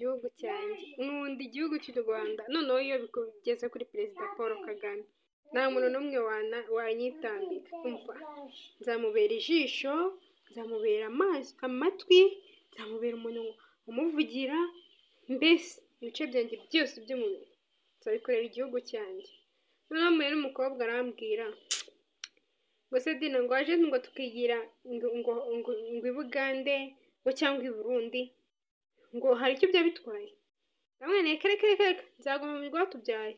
igihugu cyanjye nkunda igihugu cy'u rwanda. Noneho iyo bigeze kuri perezida paul kagame nta muntu n'umwe wanyitambika. Umva? Nzamubera ijisho nzamubera amatwi nzamubera umuntu umuvugira mbese ibice byanjye byose by'umubiri nzabikorera igihugu cyanjye. Noneho mbere n'umukobwa arambwira ngo se dina ngo waje ngo tukigira ngo i bugande ngo cyangwa i burundi? Ngo hari icyo byaba bitwaye? Ndamwana reka reka reka nzaguma mu rwatubyaye